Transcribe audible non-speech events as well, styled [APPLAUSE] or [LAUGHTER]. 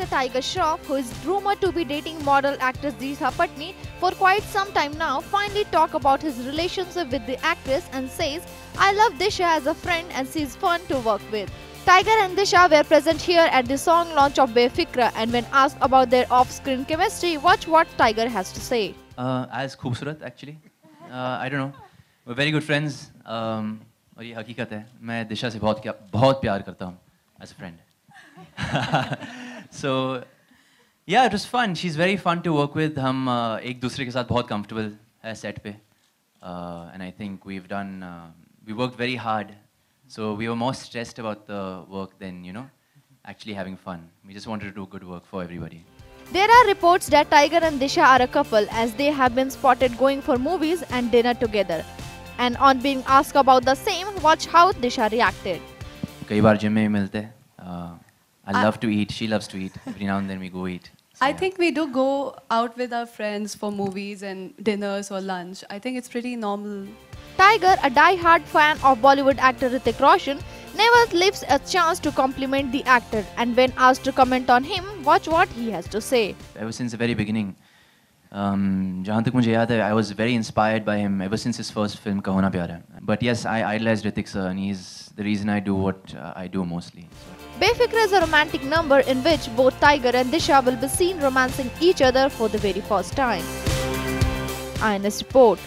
actor Tiger Shroff, who is rumored to be dating model actress Disha Patani for quite some time now, finally talked about his relationship with the actress and says, I love Disha as a friend and she's fun to work with. Tiger and Disha were present here at the song launch of Befikra and when asked about their off-screen chemistry, watch what Tiger has to say. Uh, as Khubsurat actually. Uh, I don't know. We're very good friends. Um, और ये हकीकत है मैं दिशा से बहुत बहुत प्यार करता [LAUGHS] so yeah, it was fun. She's very fun to work with. हम uh, एक दूसरे के साथ बहुत comfortable है set पे. Uh, and I think we've done uh, we worked very hard. So we were more stressed about the work than you know actually having fun. We just wanted to do good work for everybody. There are reports that Tiger and Disha are a couple as they have been spotted going for movies and dinner together. And on being asked about the same, watch how Disha reacted. कई बार gym में भी मिलते हैं uh, I love to eat she loves to eat every now and then we go eat So, I yeah. think we do go out with our friends for movies and dinners or lunch. I think it's pretty normal. Tiger, a die-hard fan of Bollywood actor Hrithik Roshan, never leaves a chance to compliment the actor. And when asked to comment on him, watch what he has to say. ever since the very beginning um, Jahan Tak Mujhe Yaad I was very inspired by him ever since his first film, Kahona Pyara. But yes, I idolized Hrithik sir and he's the reason I do what uh, I do mostly. Befikra is a romantic number in which both Tiger and Disha will be seen romancing each other for the very first time. IANS Report.